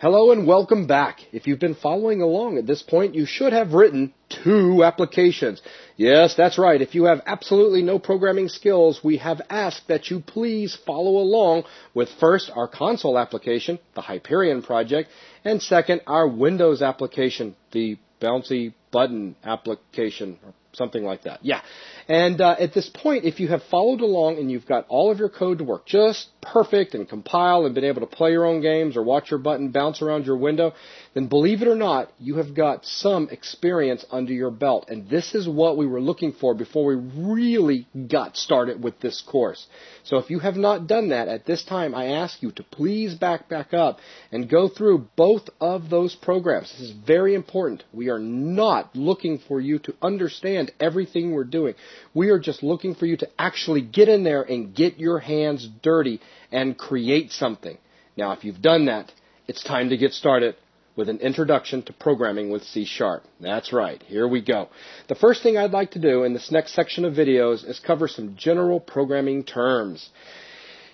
Hello and welcome back. If you've been following along at this point, you should have written two applications. Yes, that's right. If you have absolutely no programming skills, we have asked that you please follow along with first our console application, the Hyperion project, and second our Windows application, the bouncy button application, or something like that. Yeah. And uh, at this point, if you have followed along and you've got all of your code to work just perfect and compile and been able to play your own games or watch your button bounce around your window, then believe it or not, you have got some experience under your belt. And this is what we were looking for before we really got started with this course. So if you have not done that at this time, I ask you to please back back up and go through both of those programs. This is very important. We are not looking for you to understand everything we're doing. We are just looking for you to actually get in there and get your hands dirty and create something. Now, if you've done that, it's time to get started with an introduction to programming with C Sharp. That's right, here we go. The first thing I'd like to do in this next section of videos is cover some general programming terms.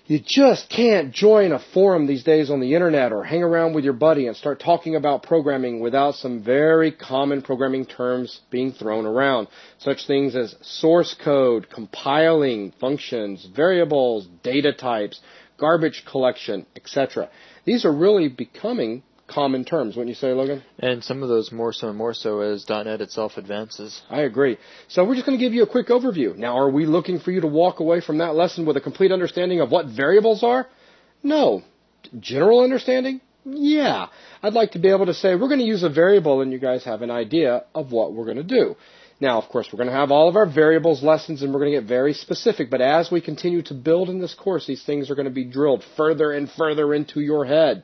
You just can't join a forum these days on the internet or hang around with your buddy and start talking about programming without some very common programming terms being thrown around. Such things as source code, compiling, functions, variables, data types, garbage collection, etc. These are really becoming common terms, wouldn't you say, Logan? And some of those more so and more so as .NET itself advances. I agree. So we're just going to give you a quick overview. Now, are we looking for you to walk away from that lesson with a complete understanding of what variables are? No. General understanding? Yeah. I'd like to be able to say we're going to use a variable and you guys have an idea of what we're going to do. Now, of course, we're going to have all of our variables lessons and we're going to get very specific, but as we continue to build in this course, these things are going to be drilled further and further into your head.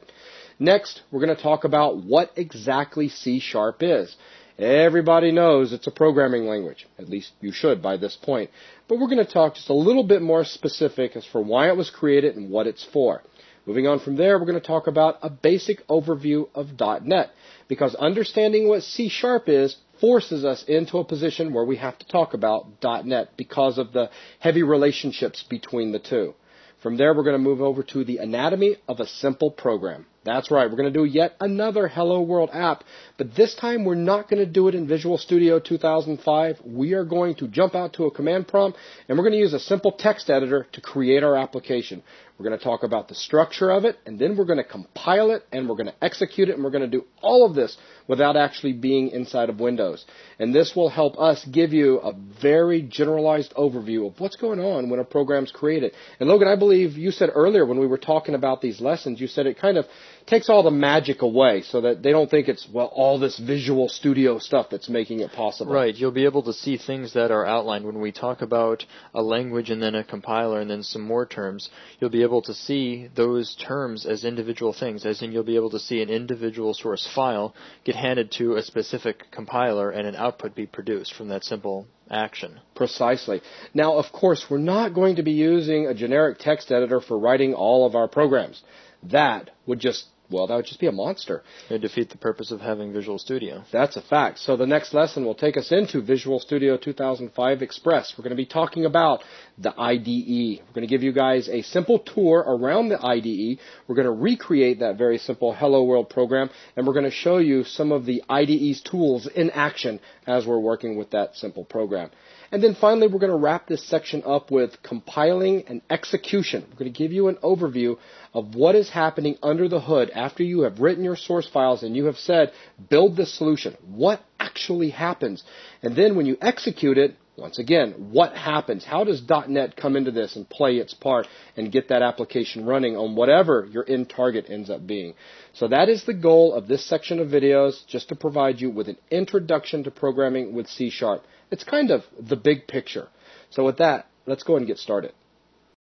Next, we're going to talk about what exactly C Sharp is. Everybody knows it's a programming language. At least you should by this point. But we're going to talk just a little bit more specific as for why it was created and what it's for. Moving on from there, we're going to talk about a basic overview of .NET because understanding what C Sharp is forces us into a position where we have to talk about .NET because of the heavy relationships between the two. From there, we're going to move over to the anatomy of a simple program. That's right, we're going to do yet another Hello World app, but this time we're not going to do it in Visual Studio 2005. We are going to jump out to a command prompt and we're going to use a simple text editor to create our application. We're going to talk about the structure of it, and then we're going to compile it, and we're going to execute it, and we're going to do all of this without actually being inside of Windows. And this will help us give you a very generalized overview of what's going on when a program's created. And Logan, I believe you said earlier when we were talking about these lessons, you said it kind of takes all the magic away so that they don't think it's, well, all this visual studio stuff that's making it possible. Right. You'll be able to see things that are outlined when we talk about a language and then a compiler and then some more terms. You'll be able to see those terms as individual things, as in you'll be able to see an individual source file get handed to a specific compiler and an output be produced from that simple action. Precisely. Now, of course, we're not going to be using a generic text editor for writing all of our programs. That would just well, that would just be a monster. It would defeat the purpose of having Visual Studio. That's a fact. So the next lesson will take us into Visual Studio 2005 Express. We're going to be talking about the IDE. We're going to give you guys a simple tour around the IDE. We're going to recreate that very simple Hello World program, and we're going to show you some of the IDE's tools in action as we're working with that simple program. And then finally, we're going to wrap this section up with compiling and execution. We're going to give you an overview of what is happening under the hood after you have written your source files and you have said, build this solution. What actually happens? And then when you execute it, once again, what happens? How does .NET come into this and play its part and get that application running on whatever your end target ends up being? So that is the goal of this section of videos, just to provide you with an introduction to programming with C Sharp. It's kind of the big picture. So with that, let's go and get started.